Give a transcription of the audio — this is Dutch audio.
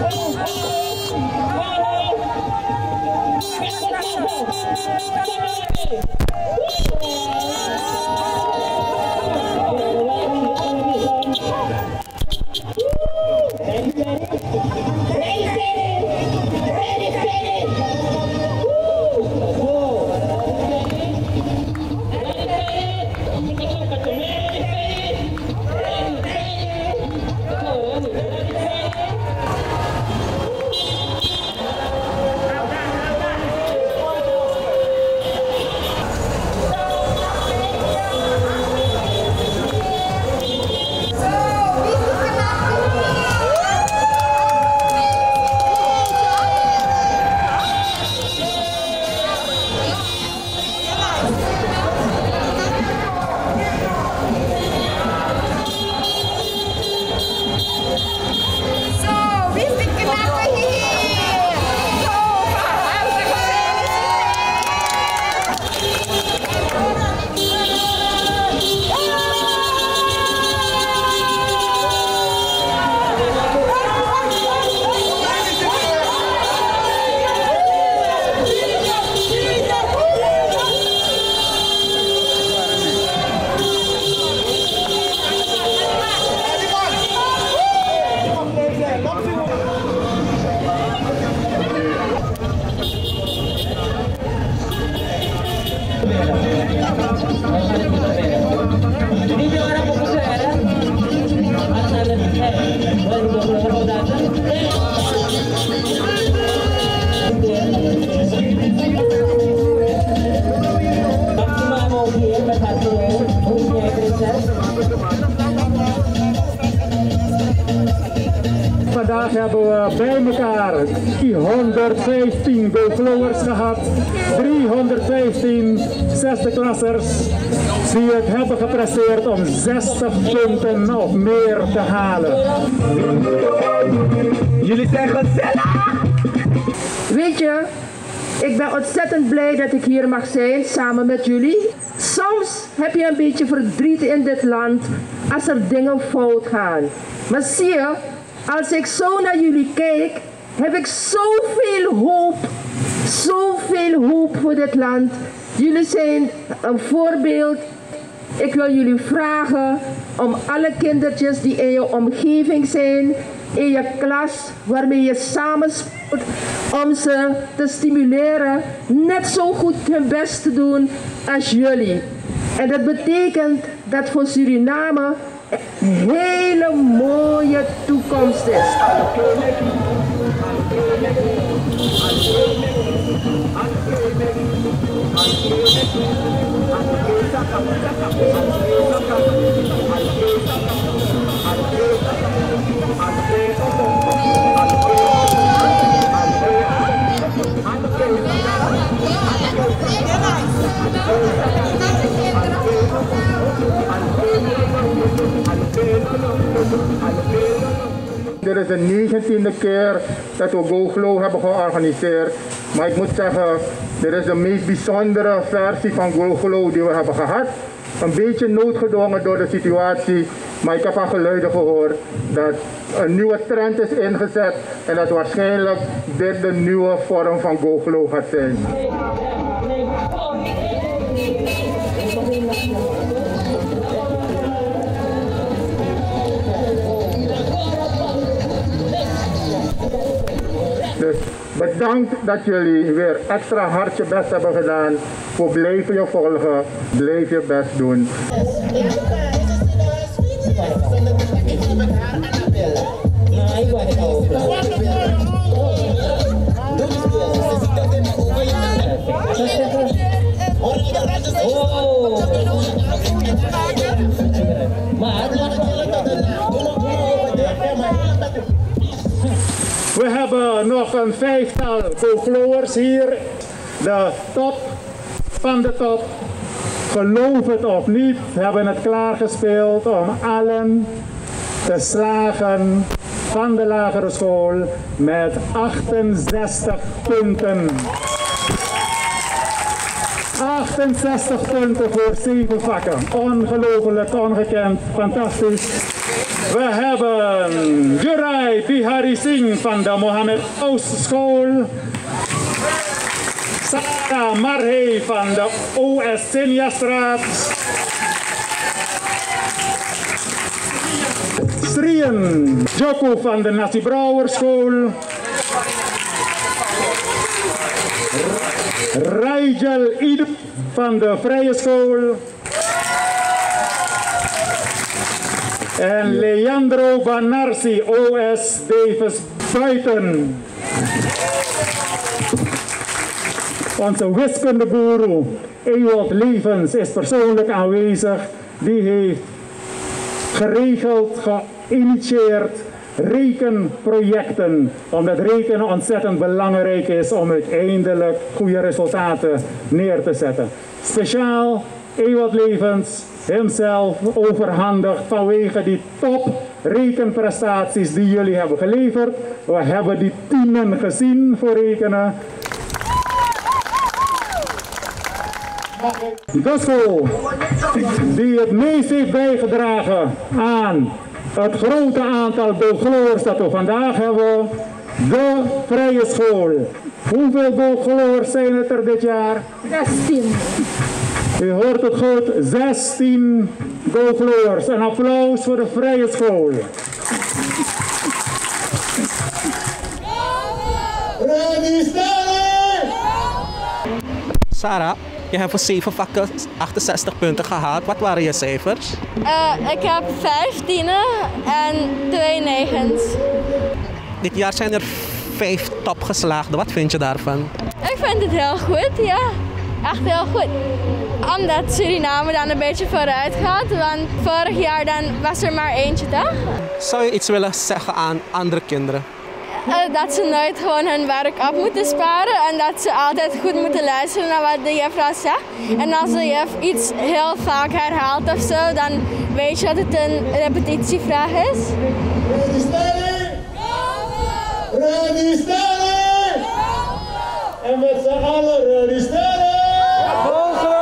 Thank you. Vandaag hebben we bij elkaar 115 GoFlowers gehad, 315 zesde klassers die het hebben gepresteerd om 60 punten of meer te halen. Jullie zijn gezellig! Weet je, ik ben ontzettend blij dat ik hier mag zijn samen met jullie. Soms heb je een beetje verdriet in dit land als er dingen fout gaan. Maar zie je, als ik zo naar jullie kijk, heb ik zoveel hoop. Zoveel hoop voor dit land. Jullie zijn een voorbeeld. Ik wil jullie vragen om alle kindertjes die in je omgeving zijn, in je klas, waarmee je samen speelt, om ze te stimuleren net zo goed hun best te doen als jullie. En dat betekent dat voor Suriname hele mooie toekomst is. Dit is de negentiende keer dat we GoFlow hebben georganiseerd. Maar ik moet zeggen, dit is de meest bijzondere versie van GoFlow die we hebben gehad. Een beetje noodgedwongen door de situatie, maar ik heb al geluiden gehoord dat een nieuwe trend is ingezet en dat waarschijnlijk dit de nieuwe vorm van GoFlow gaat zijn. Dus bedankt dat jullie weer extra hard je best hebben gedaan. We blijven je volgen, blijf je best doen. Nog een vijftal GoFlowers hier. De top van de top. Geloof het of niet, hebben het klaargespeeld om allen te slagen van de lagere school met 68 punten. 68 punten voor 7 vakken. Ongelooflijk, ongekend, fantastisch. We hebben Jurai Bihari Singh van de Mohammed Oost School. Sarah Marhey van de OS Senjastraat. Strien Joko van de Nassi Brouwerschool. Rijgel Ied van de Vrije School. En Leandro Banarsi, OS Davis Buiten. Onze wiskundeguru Ewald Levens is persoonlijk aanwezig. Die heeft geregeld, geïnitieerd rekenprojecten. Omdat rekenen ontzettend belangrijk is om uiteindelijk goede resultaten neer te zetten. Speciaal Ewald Levens hemzelf overhandigd vanwege die top rekenprestaties die jullie hebben geleverd. We hebben die tienen gezien voor rekenen. De school die het meest heeft bijgedragen aan het grote aantal Bulgloors dat we vandaag hebben, de Vrije School. Hoeveel Bulgloors zijn het er dit jaar? 16. U hoort het goed, 16 Bulgloors. Een applaus voor de Vrije School. Sarah, je hebt voor 7 vakken 68 punten gehaald. Wat waren je cijfers? Eh, ik heb vijf tienen en twee negens. Dit jaar zijn er 5 topgeslaagden. Wat vind je daarvan? Ik vind het heel goed, ja echt heel goed. Omdat Suriname dan een beetje vooruit gaat, want vorig jaar dan was er maar eentje, toch? Zou je iets willen zeggen aan andere kinderen? Eh, dat ze nooit gewoon hun werk af moeten sparen en dat ze altijd goed moeten luisteren naar wat de juffrouw zegt. En als de juf iets heel vaak herhaalt of zo, dan weet je dat het een repetitievraag is. Ready, steady! En met z'n allen ready! Bolsonaro!